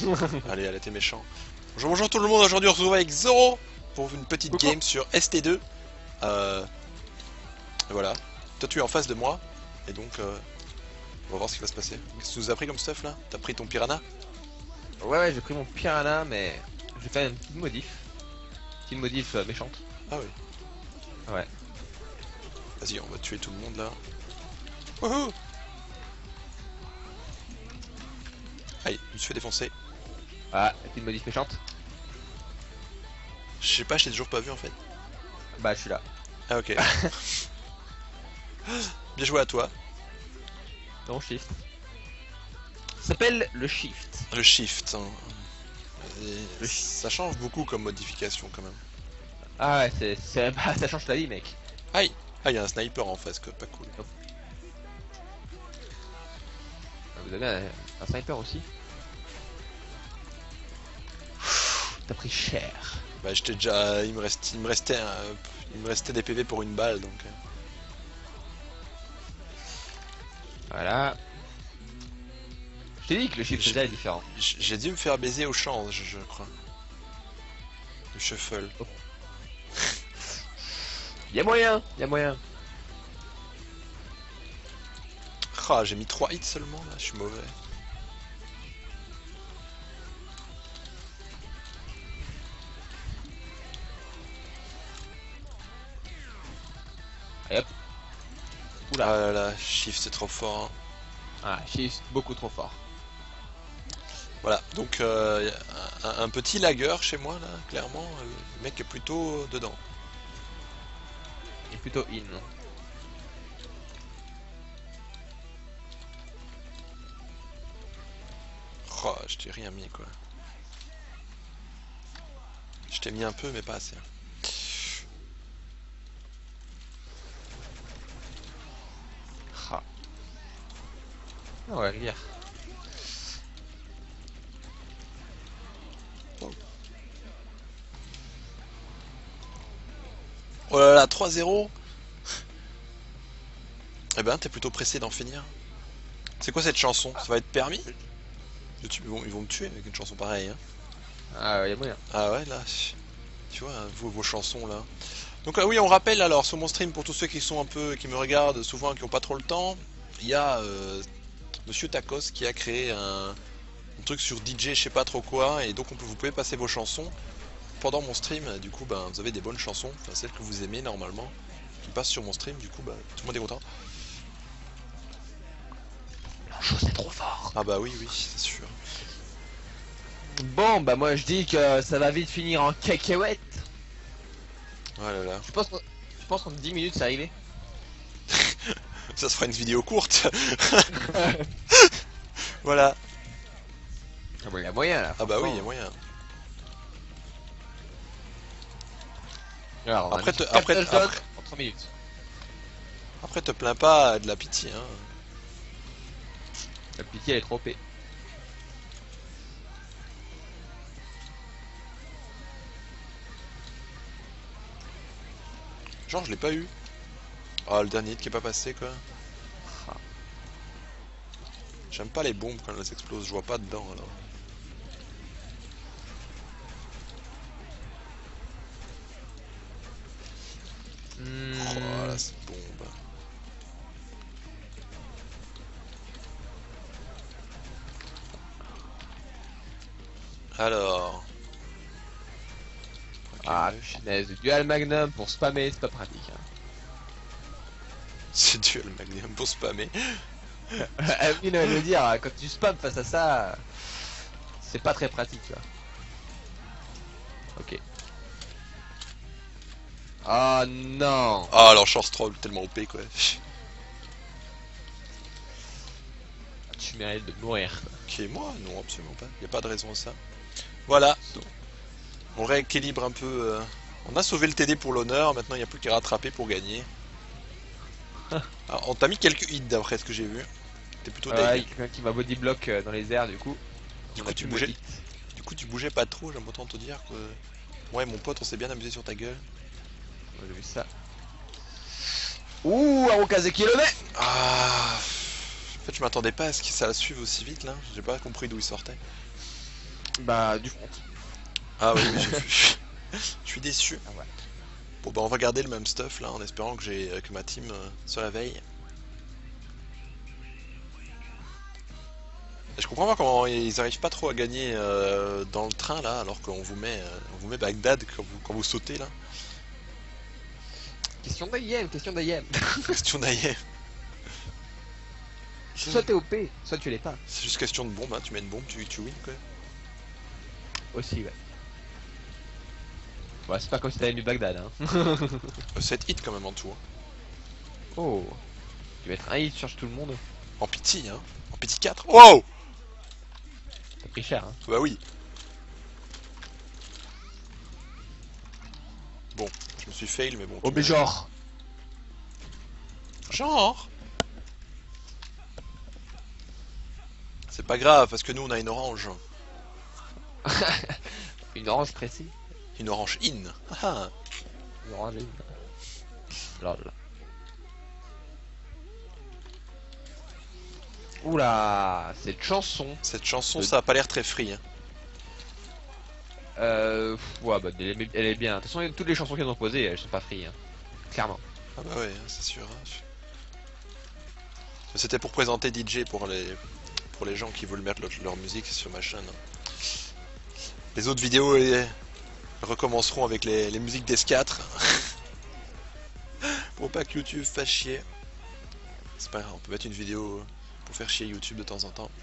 Allez, elle était méchant. Bonjour, bonjour tout le monde, aujourd'hui on se retrouve avec Zoro pour une petite Coucou. game sur ST2. Euh... Voilà. Toi tu es en face de moi, et donc euh, on va voir ce qui va se passer. Qu'est-ce que tu nous as pris comme stuff là? T'as pris ton piranha? Ouais, ouais, j'ai pris mon piranha, mais j'ai fait une petite modif. Petite modif euh, méchante. Ah oui. Ouais. Vas-y, on va tuer tout le monde là. Wouhou Allez, je me suis fait défoncer. Ah, petite modif méchante. Je sais pas, je t'ai toujours pas vu en fait. Bah, je suis là. Ah ok. Bien joué à toi. Non, shift. Ça s'appelle le shift. Le shift. hein. Et Le shi- ça change beaucoup comme modification quand même. Ah ouais, bah, ça change ta vie, mec. Aïe Ah, il y a un sniper en face, quoi. Pas cool. Vous avez un, un sniper aussi? T'as pris cher. Bah, j'étais déjà. Il me, reste... il, me restait un... il me restait des PV pour une balle donc. euh. Voilà. Je t'ai dit que le déjà est différent. J'ai dû me faire baiser au champ, je, je crois. Le shuffle. Y'a moyen, y'a moyen. Ah, j'ai mis 3 hits seulement là, je suis mauvais. Oula. Ah là là, shift c'est trop fort. hein. Ah, shift beaucoup trop fort. Voilà, donc euh, un, un petit lager chez moi là, clairement. Le mec est plutôt dedans. Il est plutôt in. Oh, je t'ai rien mis quoi. Je t'ai mis un peu mais pas assez. Ah ouais, rivière. Oh là là, 3-0 Eh ben, t'es plutôt pressé d'en finir. C'est quoi cette chanson? Ça va être permis? Ils vont, ils vont me tuer avec une chanson pareille. Hein. Ah ouais, moyen. Ah ouais, là, tu vois, vos, vos chansons là. Donc ah oui, on rappelle alors sur mon stream pour tous ceux qui sont un peu, qui me regardent souvent, qui ont pas trop le temps, il y a euh, Monsieur Tacos qui a créé un, un truc sur DJ, je sais pas trop quoi, et donc on peut, vous pouvez passer vos chansons pendant mon stream. Du coup, ben, vous avez des bonnes chansons, enfin celles que vous aimez normalement, qui passent sur mon stream. Du coup, ben, tout le monde est content. L'enjeu c'est trop fort. Ah bah oui, oui, c'est sûr. Bon, bah moi je dis que ça va vite finir en cacahuète. Oh là là, Je pense, je pense qu'en 10 minutes c'est arrivé. Ça se fera une vidéo courte. voilà. Ah bah y'a moyen là. Ah bah oui, il y a moyen. Alors, on a Après, te- après- touchdowns après- en 3 minutes. Après, te plains pas de la pitié, hein. La pitié elle est trop OP. Genre, je l'ai pas eu. Ah, le dernier hit qui est pas passé, quoi. Ah. J'aime pas les bombes quand elles explosent, je vois pas dedans, alors. Hmm. Oh là, cette bombe. Alors. Ah Ok, punaise, dual magnum pour spammer, c'est pas pratique. Hein. C'est duel magnum pour spammer. ah oui, non, je veux dire, quand tu spams face à ça, c'est pas très pratique, vois. Ok. Oh non Ah, alors chance troll, tellement OP, quoi. Tu mérites de mourir. quoi. Ok, moi Non, absolument pas. Y a pas de raison à ça. Voilà. on rééquilibre un peu. euh, On a sauvé le TD pour l'honneur. Maintenant, il n'y a plus qu'à rattraper pour gagner. Alors, on t'a mis quelques hits d'après ce que j'ai vu. T'es plutôt Ouais, il y a quelqu'un qui m'a body block euh, dans les airs, du coup. Du On coup, a tu plus de bougeais, hit. du coup, tu bougeais pas trop. J'aime autant te dire que. Ouais, mon pote, on s'est bien amusé sur ta gueule. Ouais, J'ai vu ça. Ouh, Arokaze qui le met Ah. En fait, je m'attendais pas à ce que ça la suive aussi vite là. J'ai pas compris d'où il sortait. Bah, du front. Ah oui, vu. Je suis déçu. Ah ouais. Bon bah on va garder le même stuff là en espérant que j'ai que ma team euh, se réveille. Et je comprends pas comment ils arrivent pas trop à gagner euh, dans le train là alors qu'on vous met euh, on vous met Bagdad quand vous, quand vous sautez là. Question d'AIM, question d'AIM. Question d'AIM. soit t'es OP, soit tu l'es pas. C'est juste question de bombe, hein. tu mets une bombe, tu, tu win quoi. Aussi, ouais. Ouais, c'est pas comme si t'avais mis Bagdad, hein. Euh, 7 hits quand même en tout. hein. Oh. Tu vas être un hit, cherches tout le monde. En pity hein. En pity 4. Wow T'as pris cher, hein. Bah oui. Bon, je me suis fail mais bon. Oh, mais genre. Genre C'est pas grave parce que nous on a une orange. Une orange pressée. Une orange in. Ah, Une orange une. Lol. Oula, cette chanson. cette chanson ça a pas l'air très free. hein. Euh. Ouais, bah, elle est, elle est bien. De toute façon, toutes les chansons qu'ils ont posées, elles sont pas free, hein. Clairement. Ah bah ouais, c'est sûr. hein. C'était pour présenter DJ pour les pour les gens qui veulent mettre leur, leur musique sur ma chaîne. Les autres vidéos eh, recommenceront avec les, les musiques d'S4. pour pas que YouTube fasse chier. C'est pas grave, on peut mettre une vidéo pour faire chier YouTube de temps en temps.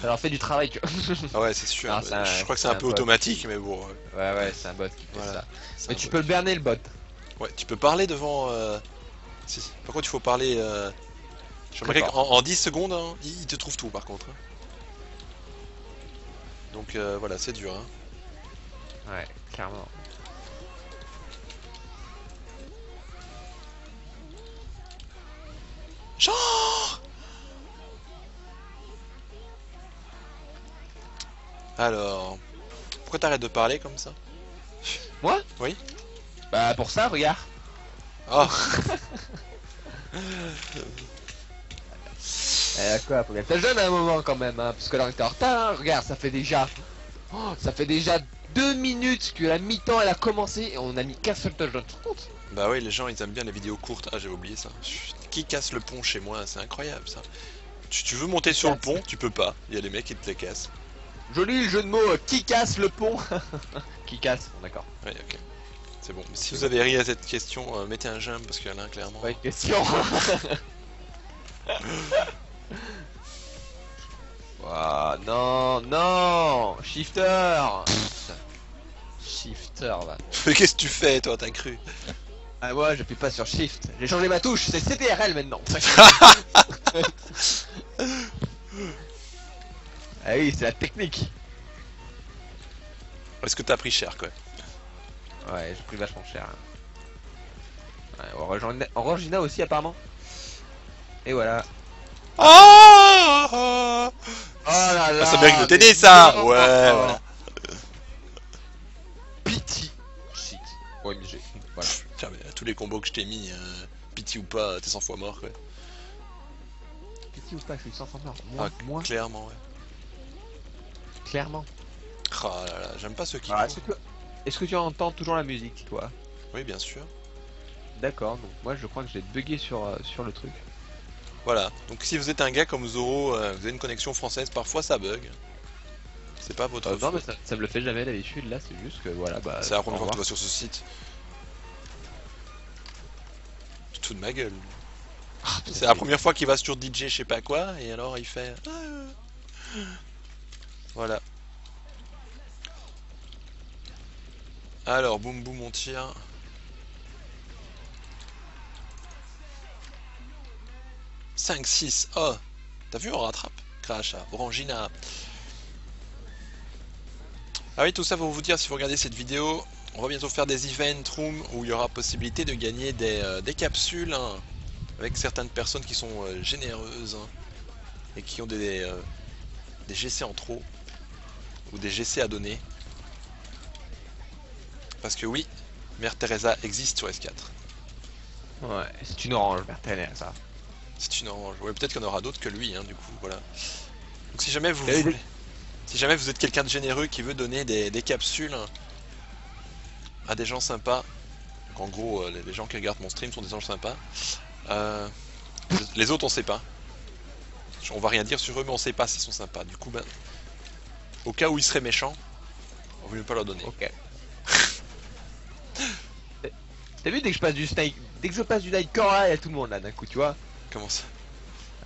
Ça leur fait du travail, tu vois. Ah ouais, c'est sûr. Un- je crois que c'est un un peu bot. automatique, mais bon. euh, Ouais, ouais, c'est un bot qui fait Voilà. ça. Mais tu bot. peux le berner, le bot. Ouais, tu peux parler devant. euh, si. Par contre, il faut parler. Euh... D'accord. qu'en en 10 secondes, hein, il il te trouve tout par contre. Donc euh, voilà, c'est dur. Hein. Ouais, clairement. Genre Alors. Pourquoi t'arrêtes de parler comme ça? Moi? Oui. Bah, pour ça, regarde. Oh Eh, quoi, faut bien être jeune à un moment quand même, hein, parce que là on était en retard, hein. regarde, ça fait déjà. Oh, ça fait déjà deux minutes que la mi-temps elle a commencé et on a mis qu'un seul touchdown. Tu te rends compte Bah oui, les gens ils aiment bien les vidéos courtes. Ah, j'avais oublié ça. Chut, Qui casse le pont chez moi? C'est incroyable ça. Tu, tu veux monter sur le pont, tu peux pas. Il y a des mecs qui te les cassent. Joli le jeu de mots, euh, qui casse le pont? Qui casse, bon, d'accord. Ouais, ok. C'est bon. Mais si vous avez ri à cette question, euh, mettez un j'aime parce qu'il y en a un clairement. Pas une question. Ouah, non, non Shifter Shifter va. Mais qu'est-ce que tu fais toi, t'as cru? Ah moi j'appuie pas sur Shift, j'ai changé ma touche, c'est CTRL maintenant. ah oui, c'est la technique. Est-ce que t'as pris cher quoi Ouais, j'ai pris vachement cher. hein. Ouais, Orangina aussi apparemment. Et voilà. Ah Oh là là Ah, ça mérite de t'aider ça. Ouais, voilà. Pity. Shit. OMG. Voilà. Tiens, mais tous les combos que je t'ai mis, euh, pity ou pas, t'es 100 fois mort quoi. Pity ou pas, je suis sans mort. Moi, Ah, moi, Clairement, ouais. clairement. Ah là là, j'aime pas ceux qui. Ah, courent. Est-ce que, est-ce que tu entends toujours la musique, toi? Oui, bien sûr. D'accord, donc moi je crois que j'ai bugué sur, euh, sur le truc. Voilà. Donc si vous êtes un gars comme Zoro, euh, vous avez une connexion française, parfois ça bug. C'est pas votre Euh, non, mais ça, ça me le fait jamais d'habitude, là c'est juste que voilà, bah. C'est la première fois que tu vas sur ce site. Fous de ma gueule. Ah, C'est la première fois qu'il va sur DJ je sais pas quoi, et alors il fait... Ah. Voilà. Alors, boum boum, on tire. « 5, 6, oh T'as vu, on rattrape Crash, à Orangina. Ah oui, tout ça pour vous dire, si vous regardez cette vidéo, on va bientôt faire des event rooms où il y aura possibilité de gagner des, euh, des capsules hein, avec certaines personnes qui sont euh, généreuses hein, et qui ont des, euh, des GC en trop ou des GC à donner. Parce que oui, Mère Teresa existe sur S4. Ouais, c'est une orange, Bertrand, ça. C'est une orange. Ouais, peut-être qu'il y en aura d'autres que lui, hein, du coup, voilà. Donc si jamais vous voulez, si jamais vous êtes quelqu'un de généreux qui veut donner des, des capsules à des gens sympas, donc en gros euh, les, gens qui regardent mon stream sont des gens sympas. euh, les autres on sait pas. On va rien dire sur eux mais on sait pas s'ils sont sympas. Du coup ben, au cas où ils seraient méchants, on veut pas leur donner. Ok. T'as vu dès que je passe du Snake, dès que je passe du y a tout le monde là d'un coup, tu vois. Comment ça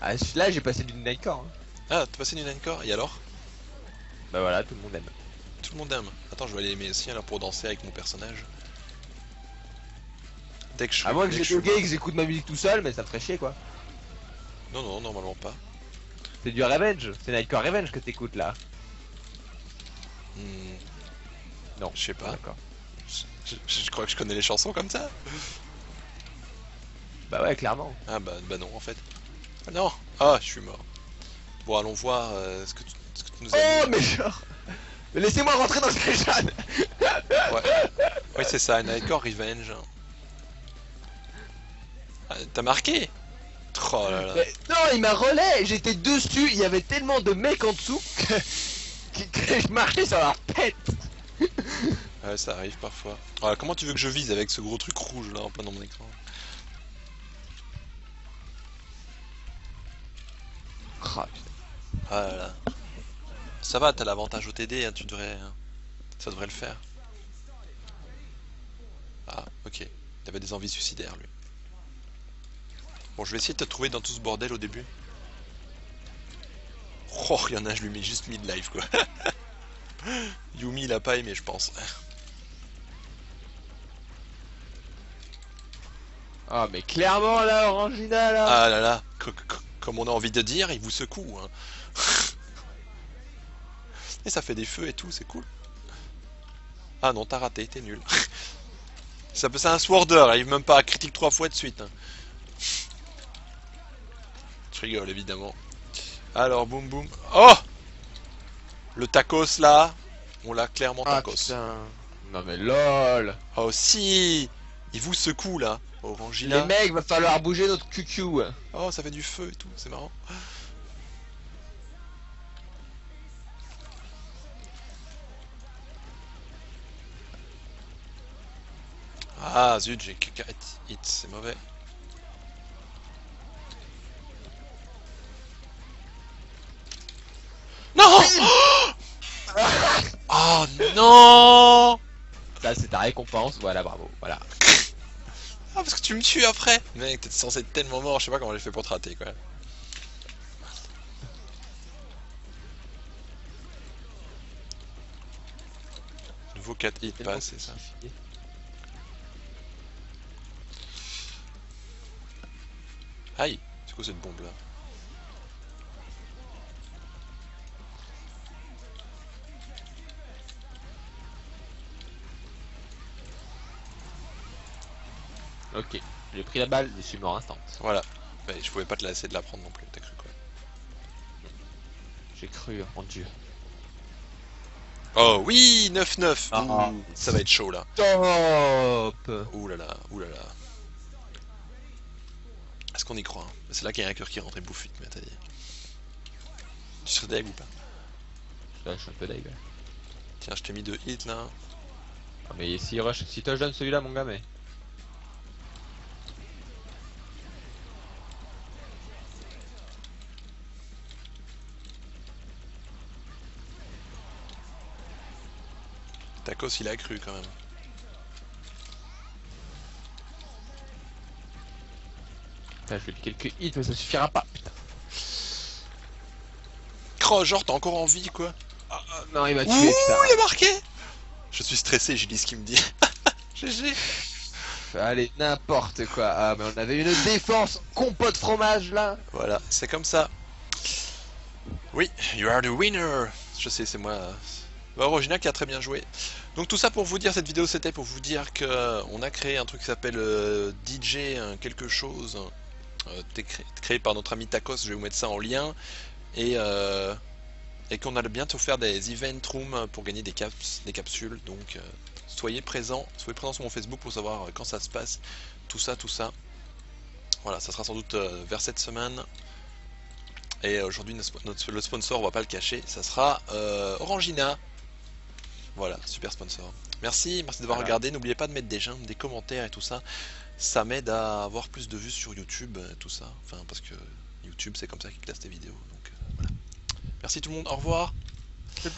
Ah, là j'ai passé du Nightcore. Hein. Ah t'es passé d'une encore et alors? Bah voilà, tout le monde aime. Tout le monde aime. Attends je vais aller aimer aussi alors pour danser avec mon personnage. Dès que je À moins que suis gay et que j'écoute ma musique tout seul, mais ça me ferait chier quoi. Non, non, normalement pas. C'est du Revenge, c'est Nightcore Revenge que t'écoutes là. Hmm, Non. Je sais pas. D'accord. Je, je- je crois que je connais les chansons comme ça. Bah ouais, clairement. Ah bah, bah non, en fait. Ah non Ah, je suis mort. Bon, allons voir euh, ce, que tu, ce que tu nous as Oh mais genre Mais laissez-moi rentrer dans ce Jeanne Ouais. Oui, c'est ça, Nightcore Revenge. Ah, T'as marqué? Oh là là. Mais Non, il m'a relais, j'étais dessus, il y avait tellement de mecs en dessous que, que- que je marchais sur leur tête. Ouais, ça arrive parfois. Alors, comment tu veux que je vise avec ce gros truc rouge là en plein dans mon écran? Ah là là. Ça va, t'as l'avantage au TD, hein, tu devrais. hein. Ça devrait le faire. Ah, ok. Il avait des envies suicidaires, lui. Bon, je vais essayer de te trouver dans tout ce bordel au début. Oh, il y en a, je lui mets juste mid-life, quoi. Yumi, il a pas aimé, je pense. Ah mais clairement là, Orangina là Ah là là, comme on a envie de dire, il vous secoue. Hein. et ça fait des feux et tout, c'est cool. Ah non, t'as raté, t'es nul. ça peut c'est un sworder, il arrive même pas à critique trois fois de suite. hein. Je rigole évidemment. Alors, boum boum. Oh Le tacos là, on l'a clairement Ah tacos. putain Non mais lol oh si Il vous secoue là, Orangina. Les mecs, va falloir bouger notre QQ Oh, ça fait du feu et tout, c'est marrant. Ah zut, j'ai que 4 hits, c'est mauvais. Non Oh non Ça c'est ta récompense, voilà bravo, voilà. Ah parce que tu me tues après Mec, t'es censé être tellement mort, je sais pas comment j'ai fait pour te rater quoi. Nouveau 4 hits pas c'est ça. Aïe C'est quoi cette bombe là Ok, j'ai pris la balle, je suis mort instant. Voilà. Mais je pouvais pas te laisser de la prendre non plus, t'as cru quoi J'ai cru en Dieu. Oh oui 9-9 Ah, ah. Ça va être chaud là. Top Ouh là là, ouh là là. Est-ce qu'on y croit hein? C'est là qu'il y a un cœur qui rentre et bouffe vite, mais t'as dit. Tu serais deg ou pas? Là, je suis un peu deg. Tiens, je t'ai mis deux hits là. Ah, mais si rush, si toi je donne celui-là mon gars mais. Tacos il a cru quand même. Putain, je vais quelques hits mais ça suffira pas. Putain. Oh, genre t'as encore envie quoi Ah, non il m'a Ouh, tué putain. il est marqué Je suis stressé, j'ai dit ce qu'il me dit. GG Allez, n'importe quoi. Ah mais on avait une défense compote fromage là. Voilà, c'est comme ça. Oui, you are the winner. Je sais, c'est moi. Bah, Origina qui a très bien joué. Donc tout ça pour vous dire, cette vidéo c'était pour vous dire que euh, a créé un truc qui s'appelle euh, DJ un quelque chose, euh, créé par notre ami Tacos, je vais vous mettre ça en lien, et, euh, qu'on allait bientôt faire des event rooms pour gagner des, caps, des capsules. Donc euh, soyez présents, soyez présents sur mon Facebook pour savoir euh, quand ça se passe, tout ça, tout ça. Voilà, ça sera sans doute euh, vers cette semaine. Et aujourd'hui, le sponsor, on va pas le cacher, ça sera euh, Orangina. Voilà, super sponsor. Merci, merci d'avoir Voilà. regardé. N'oubliez pas de mettre des j'aime, des commentaires et tout ça. Ça m'aide à avoir plus de vues sur YouTube, tout ça. Enfin, parce que YouTube, c'est comme ça qu'il classe tes vidéos. Donc euh, voilà. Merci tout le monde, au revoir. C'est.